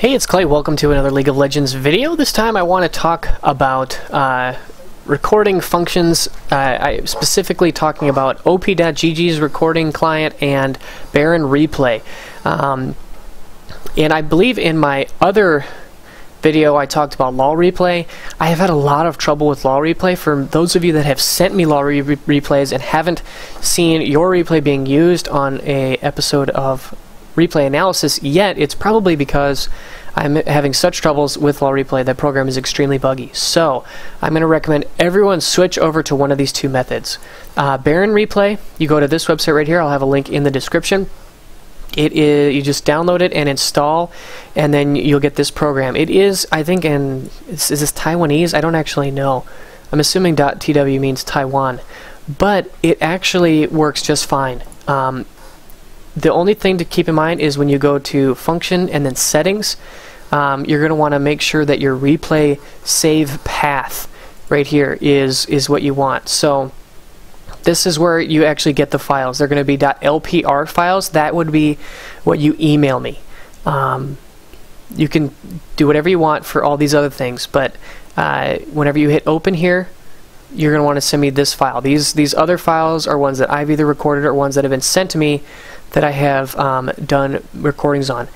Hey, it's Kley. Welcome to another League of Legends video. This time I want to talk about uh, recording functions. Uh, I specifically talking about op.gg's recording client and Baron Replay. Um, and I believe in my other video I talked about LOL replay. I have had a lot of trouble with LOL replay. For those of you that have sent me LOL re replays and haven't seen your replay being used on a episode of replay analysis yet, it's probably because I'm having such troubles with LOL replay that program is extremely buggy. So I'm going to recommend everyone switch over to one of these two methods. Uh, Baron replay, you go to this website right here. I'll have a link in the description. It is you just download it and install, and then you'll get this program. It is, I think, in is, is this Taiwanese? I don't actually know. I'm assuming .tw means Taiwan, but it actually works just fine. Um, the only thing to keep in mind is when you go to function and then settings, um, you're going to want to make sure that your replay save path right here is is what you want. So this is where you actually get the files. They're going to be .lpr files. That would be what you email me. Um, you can do whatever you want for all these other things, but uh, whenever you hit open here, you're going to want to send me this file. These these other files are ones that I've either recorded or ones that have been sent to me that I have um, done recordings on.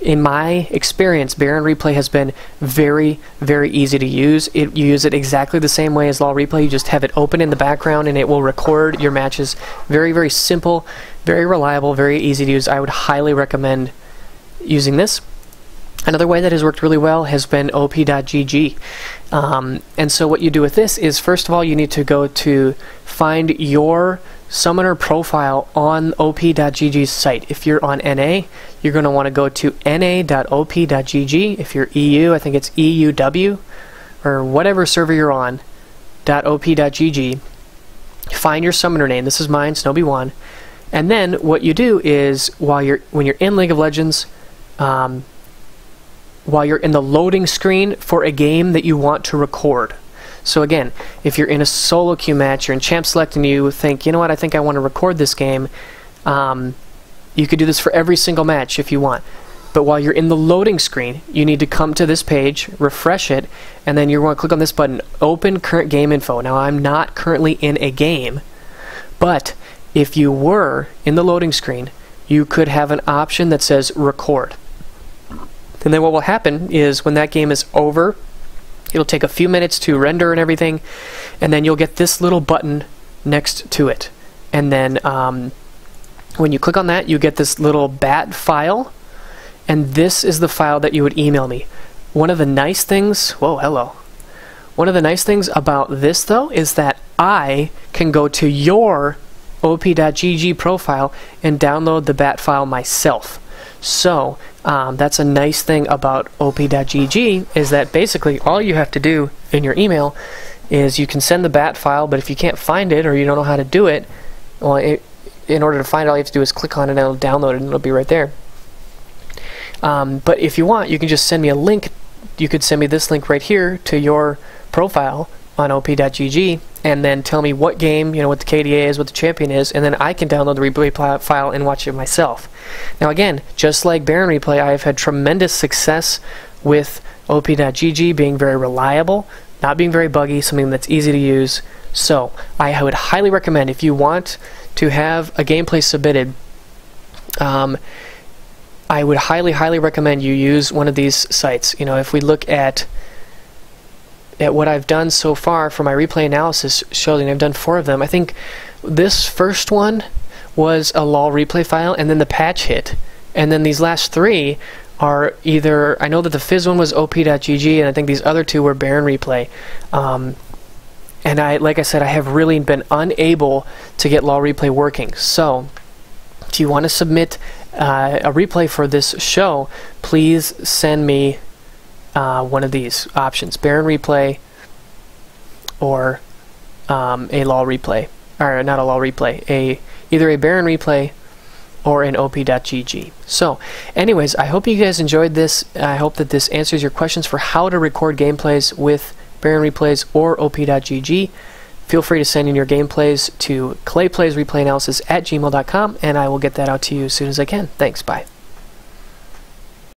In my experience, Baron Replay has been very, very easy to use. It, you use it exactly the same way as LOL Replay. You just have it open in the background and it will record your matches. Very, very simple, very reliable, very easy to use. I would highly recommend using this. Another way that has worked really well has been op.gg. Um, and so what you do with this is, first of all, you need to go to find your summoner profile on op.gg's site. If you're on NA, you're going to want to go to na.op.gg. If you're EU, I think it's EUW, or whatever server you're on, .op.gg. Find your summoner name. This is mine, Snowy1. And then what you do is, while you're when you're in League of Legends, um, while you're in the loading screen for a game that you want to record. So again, if you're in a solo queue match, you're in Champ Select and you think, you know what, I think I want to record this game, um, you could do this for every single match if you want. But while you're in the loading screen, you need to come to this page, refresh it, and then you're going to click on this button, Open Current Game Info. Now, I'm not currently in a game, but if you were in the loading screen, you could have an option that says Record. And then what will happen is when that game is over, it'll take a few minutes to render and everything, and then you'll get this little button next to it. And then um, when you click on that, you get this little bat file, and this is the file that you would email me. One of the nice things, whoa, hello. One of the nice things about this, though, is that I can go to your op.gg profile and download the bat file myself. So um, that's a nice thing about op.gg is that basically all you have to do in your email is you can send the bat file, but if you can't find it or you don't know how to do it, well, it, in order to find it, all you have to do is click on it and it'll download it and it'll be right there. Um, but if you want, you can just send me a link. You could send me this link right here to your profile on op.gg and then tell me what game, you know, what the KDA is, what the champion is, and then I can download the replay file and watch it myself. Now again, just like Baron Replay, I have had tremendous success with op.gg being very reliable, not being very buggy, something that's easy to use. So I would highly recommend if you want to have a gameplay submitted, um, I would highly, highly recommend you use one of these sites. You know, if we look at at what I've done so far for my replay analysis showing I've done four of them. I think this first one was a LOL replay file, and then the patch hit. And then these last three are either, I know that the Fizz one was op.gg, and I think these other two were Baron replay. Um, and I, like I said, I have really been unable to get LOL replay working. So, if you want to submit uh, a replay for this show, please send me uh, one of these options, Baron replay or um, a LOL replay, or not a LOL replay, a either a Baron replay or an op.gg. So, anyways, I hope you guys enjoyed this. I hope that this answers your questions for how to record gameplays with Baron replays or op.gg. Feel free to send in your gameplays to kleyplaysreplayanalysis at gmail.com, and I will get that out to you as soon as I can. Thanks. Bye.